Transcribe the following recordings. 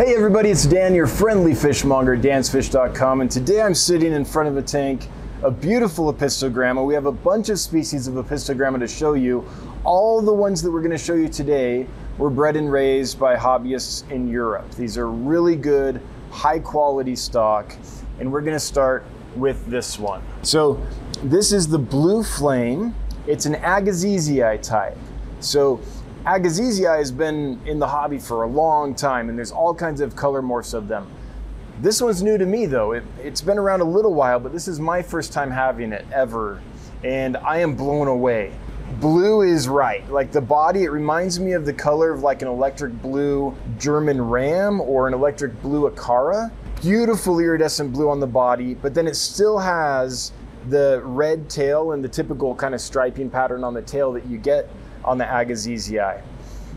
Hey everybody, it's Dan, your friendly fishmonger dansfish.com, and today I'm sitting in front of a tank, a beautiful apistogramma. We have a bunch of species of apistogramma to show you. All the ones that we're going to show you today were bred and raised by hobbyists in Europe. These are really good, high quality stock, and we're going to start with this one. So this is the blue flame. It's an Agassizii type. So Agassizii has been in the hobby for a long time, and there's all kinds of color morphs of them. This one's new to me though. It, has been around a little while, but this is my first time having it ever, and I am blown away. Blue is right. Like the body, it reminds me of the color of like an electric blue German Ram or an electric blue Acara. Beautiful iridescent blue on the body, but then it still has the red tail and the typical kind of striping pattern on the tail that you get on the Agassizii.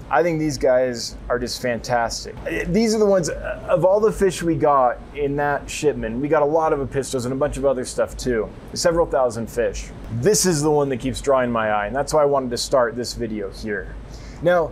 I think these guys are just fantastic. These are the ones, of all the fish we got in that shipment, we got a lot of apistos and a bunch of other stuff too. Several thousand fish. This is the one that keeps drawing my eye, and that's why I wanted to start this video here. Now,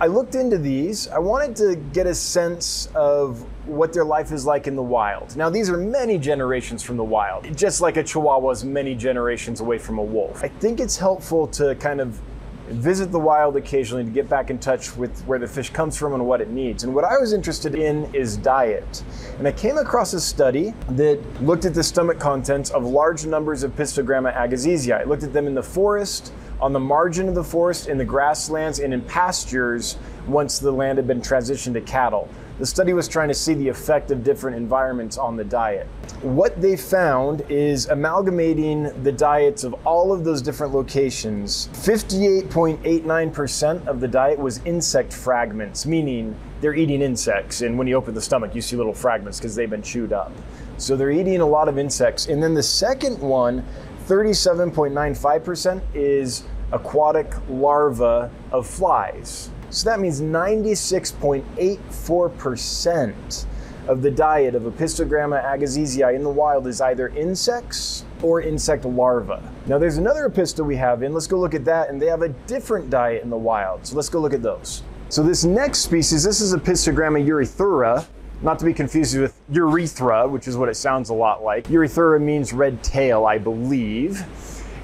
I looked into these. I wanted to get a sense of what their life is like in the wild. Now, these are many generations from the wild, just like a Chihuahua is many generations away from a wolf. I think it's helpful to kind of visit the wild occasionally to get back in touch with where the fish comes from and what it needs. And what I was interested in is diet. And I came across a study that looked at the stomach contents of large numbers of Apistogramma agassizii. I looked at them in the forest, on the margin of the forest, in the grasslands, and in pastures once the land had been transitioned to cattle. The study was trying to see the effect of different environments on the diet. What they found is amalgamating the diets of all of those different locations, 58.89% of the diet was insect fragments, meaning they're eating insects. And when you open the stomach, you see little fragments because they've been chewed up. So they're eating a lot of insects. And then the second one, 37.95%, is aquatic larvae of flies. So that means 96.84% of the diet of Apistogramma agassizii in the wild is either insects or insect larvae. Now there's another apisto we have in, let's go look at that, and they have a different diet in the wild. So let's go look at those. So this next species, this is Apistogramma erythrura, not to be confused with urethra, which is what it sounds a lot like. Urethra means red tail, I believe.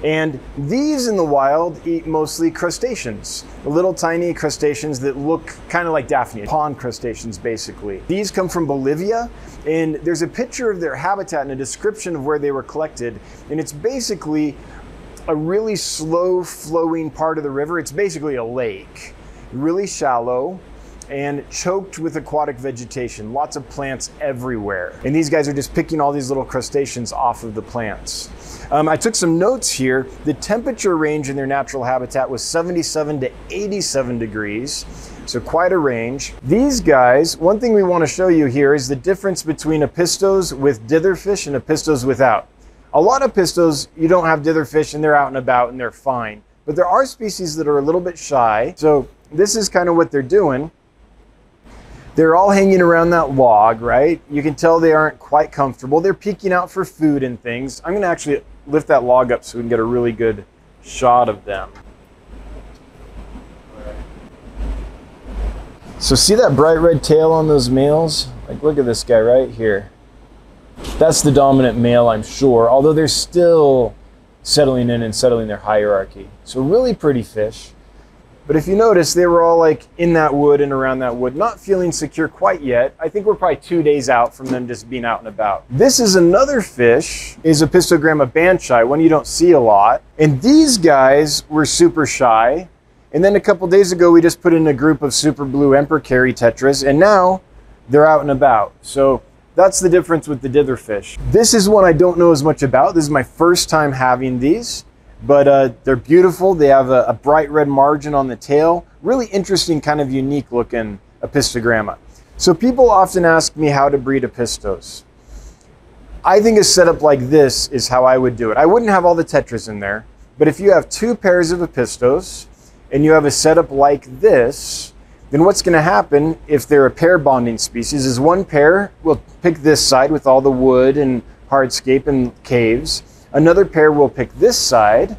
And these in the wild eat mostly crustaceans, little tiny crustaceans that look kind of like Daphnia, pond crustaceans basically. These come from Bolivia, and there's a picture of their habitat and a description of where they were collected, and it's basically a really slow flowing part of the river. It's basically a lake, really shallow, and choked with aquatic vegetation, lots of plants everywhere. And these guys are just picking all these little crustaceans off of the plants. Um, I took some notes here. The temperature range in their natural habitat was 77 to 87 degrees. So quite a range. These guys, one thing we want to show you here is the difference between apistos with ditherfish and apistos without. A lot of apistos, you don't have ditherfish and they're out and about and they're fine. But there are species that are a little bit shy. So this is kind of what they're doing. They're all hanging around that log, right? You can tell they aren't quite comfortable. They're peeking out for food and things. I'm gonna actually lift that log up so we can get a really good shot of them. So see that bright red tail on those males? Like look at this guy right here. That's the dominant male, I'm sure, although they're still settling in and settling their hierarchy. So really pretty fish. But if you notice, they were all like in that wood and around that wood, not feeling secure quite yet. I think we're probably two days out from them just being out and about. This is another fish, is Apistogramma baenschi, one you don't see a lot. And these guys were super shy. And then a couple days ago, we just put in a group of super blue emperor Kerri tetras, and now they're out and about. So that's the difference with the ditherfish. This is one I don't know as much about. This is my first time having these but uh, they're beautiful. They have a, a, bright red margin on the tail. Really interesting, kind of unique looking Apistogramma. So people often ask me how to breed Apistos. I think a setup like this is how I would do it. I wouldn't have all the tetras in there, but if you have two pairs of Apistos and you have a setup like this, then what's going to happen if they're a pair bonding species is one pair will pick this side with all the wood and hardscape and caves, Another pair will pick this side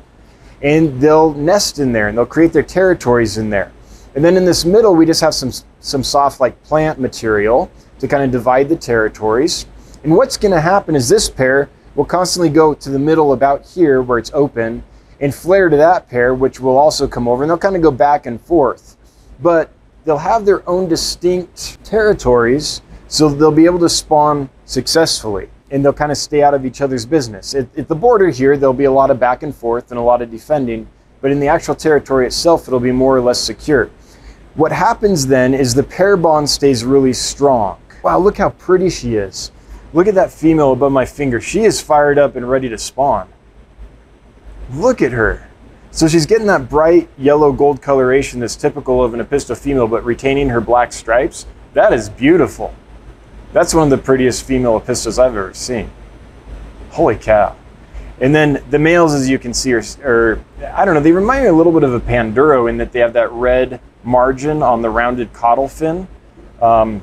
and they'll nest in there and they'll create their territories in there. And then in this middle, we just have some, some soft like plant material to kind of divide the territories. And what's gonna happen is this pair will constantly go to the middle about here where it's open and flare to that pair, which will also come over and they'll kind of go back and forth. But they'll have their own distinct territories, so they'll be able to spawn successfully and they'll kind of stay out of each other's business. At, at, the border here, there'll be a lot of back and forth and a lot of defending, but in the actual territory itself, it'll be more or less secure. What happens then is the pair bond stays really strong. Wow, look how pretty she is. Look at that female above my finger. She is fired up and ready to spawn. Look at her. So she's getting that bright yellow gold coloration that's typical of an Apisto female, but retaining her black stripes. That is beautiful. That's one of the prettiest female Apistos I've ever seen. Holy cow. And then the males, as you can see, are, are, I don't know, they remind me a little bit of a Panduro in that they have that red margin on the rounded caudal fin. Um,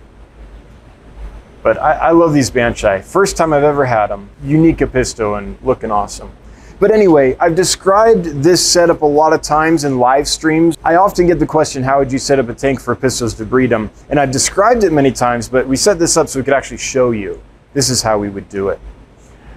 but I, I, love these Baenschi. First time I've ever had them. Unique Apisto and looking awesome. But anyway, I've described this setup a lot of times in live streams. I often get the question, how would you set up a tank for Apistos to breed them? And I've described it many times, but we set this up so we could actually show you. This is how we would do it.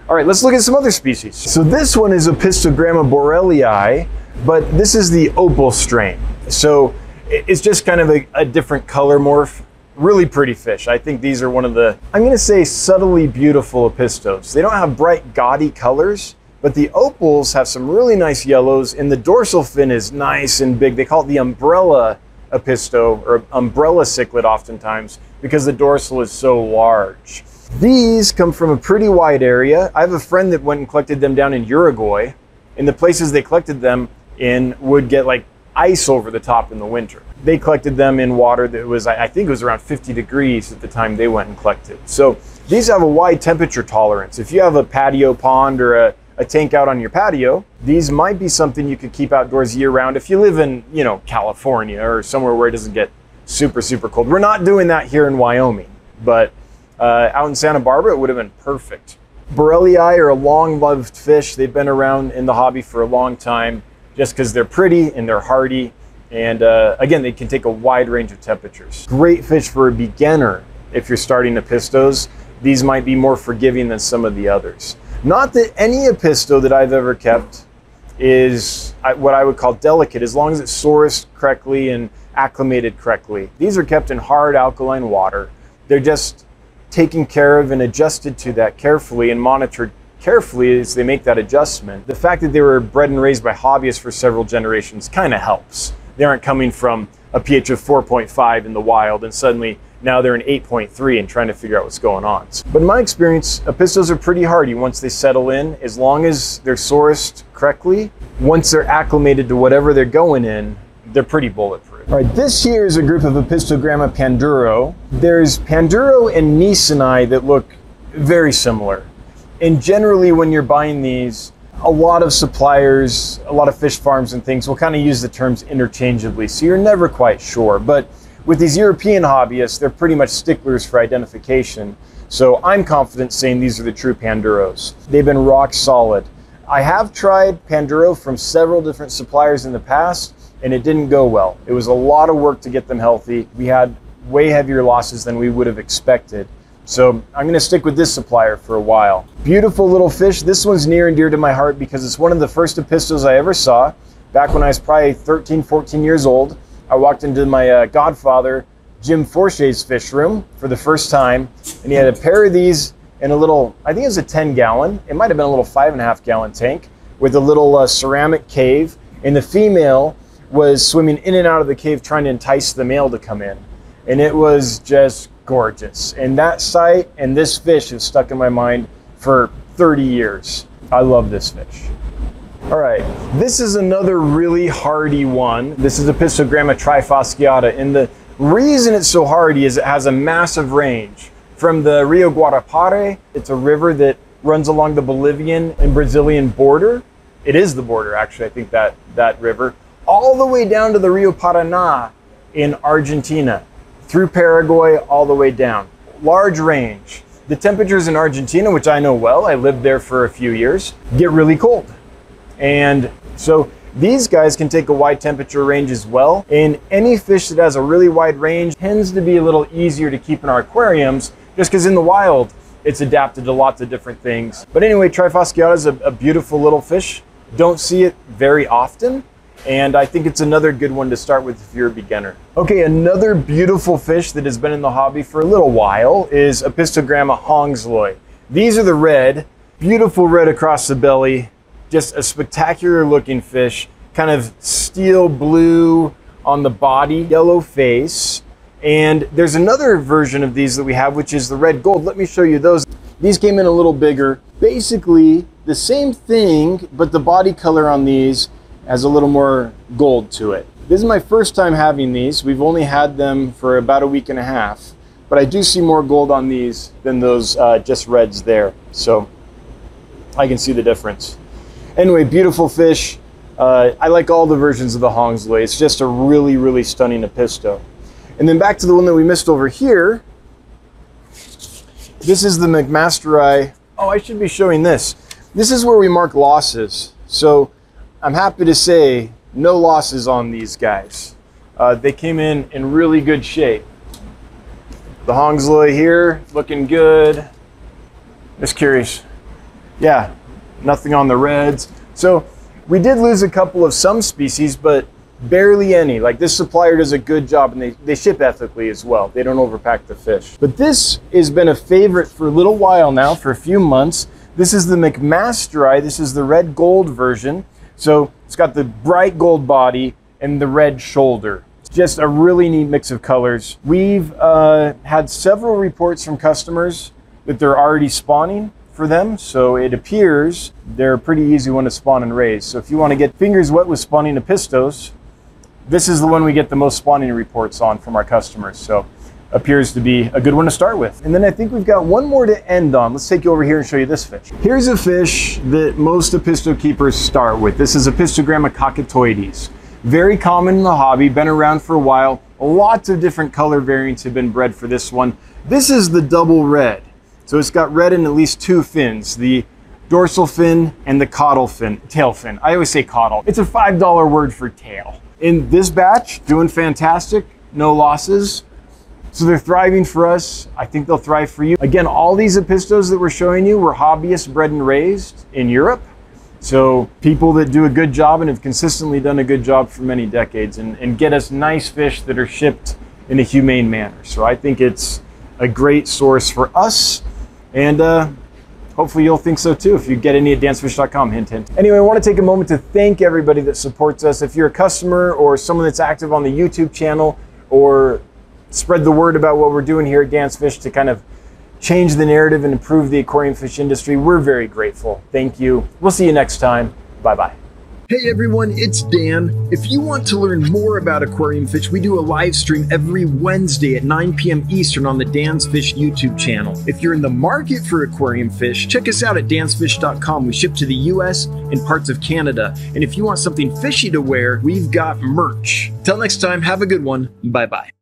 All right, let's look at some other species. So this one is Apistogramma borellii, but this is the opal strain. So it's just kind of a, a different color morph really pretty fish. I think these are one of the, I'm gonna say subtly beautiful apistos. They don't have bright gaudy colors, but the opals have some really nice yellows, and the dorsal fin is nice and big. They call it the umbrella apisto or umbrella cichlid oftentimes because the dorsal is so large. These come from a pretty wide area. I have a friend that went and collected them down in Uruguay, and the places they collected them in would get like ice over the top in the winter. They collected them in water that was, I think it was around 50 degrees at the time they went and collected. So these have a wide temperature tolerance. If you have a patio pond or a a tank out on your patio, these might be something you could keep outdoors year round if you live in, you know, California or somewhere where it doesn't get super, super cold. We're not doing that here in Wyoming, but uh, out in Santa Barbara, it would have been perfect. Borellii are a long loved fish. They've been around in the hobby for a long time just because they're pretty and they're hardy. And uh, again, they can take a wide range of temperatures. Great fish for a beginner if you're starting Apistos. These might be more forgiving than some of the others. Not that any Apisto that I've ever kept is what I would call delicate, as long as it's sourced correctly and acclimated correctly. These are kept in hard alkaline water. They're just taken care of and adjusted to that carefully and monitored carefully as they make that adjustment. The fact that they were bred and raised by hobbyists for several generations kind of helps. They aren't coming from a pH of 4.5 in the wild and suddenly now they're an 8.3 and trying to figure out what's going on. But in my experience, uh, Apistos are pretty hardy once they settle in. As long as they're sourced correctly, once they're acclimated to whatever they're going in, they're pretty bulletproof. All right, this here is a group of Apistogramma panduro. There's panduro and nijsseni that look very similar. And generally when you're buying these, a lot of suppliers, a lot of fish farms and things will kind of use the terms interchangeably, so you're never quite sure. But with these European hobbyists, they're pretty much sticklers for identification. So I'm confident saying these are the true Panduros. They've been rock solid. I have tried Panduro from several different suppliers in the past, and it didn't go well. It was a lot of work to get them healthy. We had way heavier losses than we would have expected. So I'm going to stick with this supplier for a while. Beautiful little fish. This one's near and dear to my heart because it's one of the first Apistos I ever saw back when I was probably 13, 14 years old. I walked into my uh, godfather, Jim Forche's fish room for the first time, and he had a pair of these in a little, I think it was a 10 gallon, it might have been a little five and a half gallon tank with a little uh, ceramic cave, and the female was swimming in and out of the cave trying to entice the male to come in. And it was just gorgeous. And that sight and this fish has stuck in my mind for 30 years. I love this fish. All right, this is another really hardy one. This is Apistogramma trifasciata, and the reason it's so hardy is it has a massive range. From the Rio Guaporé, it's a river that runs along the Bolivian and Brazilian border. It is the border, actually, I think that, that river, all the way down to the Rio Paraná in Argentina, through Paraguay, all the way down. Large range. The temperatures in Argentina, which I know well, I lived there for a few years, get really cold. And so These guys can take a wide temperature range as well. And any fish that has a really wide range tends to be a little easier to keep in our aquariums just because in the wild, it's adapted to lots of different things. But anyway, Trifasciata is a, a beautiful little fish. Don't see it very often. And I think it's another good one to start with if you're a beginner. Okay, another beautiful fish that has been in the hobby for a little while is Apistogramma hongsloi. These are the red, beautiful red across the belly, just a spectacular looking fish, kind of steel blue on the body, yellow face. And there's another version of these that we have, which is the red gold. Let me show you those. These came in a little bigger. Basically the same thing, but the body color on these has a little more gold to it. This is my first time having these. We've only had them for about a week and a half, but I do see more gold on these than those uh, just reds there. So I can see the difference. Anyway, beautiful fish. Uh, I like all the versions of the Hongsloi. It's just a really, really stunning Apisto. And then back to the one that we missed over here. This is the Macmasteri. Oh, I should be showing this. This is where we mark losses. So I'm happy to say no losses on these guys. Uh, they came in in really good shape. The Hongsloi here, looking good. Just curious. Yeah, nothing on the reds. So we did lose a couple of some species, but barely any. Like this supplier does a good job and they, they ship ethically as well. They don't overpack the fish. But this has been a favorite for a little while now, for a few months. This is the Macmasteri. This is the red gold version. So it's got the bright gold body and the red shoulder. It's just a really neat mix of colors. We've uh, had several reports from customers that they're already spawning for them. So it appears they're a pretty easy one to spawn and raise. So if you want to get fingers wet with spawning Apistos, this is the one we get the most spawning reports on from our customers. So appears to be a good one to start with. And then I think we've got one more to end on. Let's take you over here and show you this fish. Here's a fish that most Apisto keepers start with. This is Apistogramma cacatuoides. Very common in the hobby, been around for a while. Lots of different color variants have been bred for this one. This is the double red. So it's got red in at least two fins, the dorsal fin and the caudal fin, tail fin. I always say caudal. It's a $5 word for tail. In this batch, doing fantastic, no losses. So they're thriving for us. I think they'll thrive for you. Again, all these Apistos that we're showing you were hobbyists bred and raised in Europe. So people that do a good job and have consistently done a good job for many decades and, and get us nice fish that are shipped in a humane manner. So I think it's a great source for us. And uh, hopefully you'll think so too if you get any at dansfish.com hint, hint. Anyway, I want to take a moment to thank everybody that supports us. If you're a customer or someone that's active on the YouTube channel or spread the word about what we're doing here at Dan's Fish to kind of change the narrative and improve the aquarium fish industry. We're very grateful. Thank you. We'll see you next time. Bye bye. Hey everyone, it's Dan. If you want to learn more about aquarium fish, we do a live stream every Wednesday at 9 p.m. Eastern on the Dan's Fish YouTube channel. If you're in the market for aquarium fish, check us out at dansfish.com. We ship to the US and parts of Canada. And if you want something fishy to wear, we've got merch. Till next time, have a good one. Bye bye.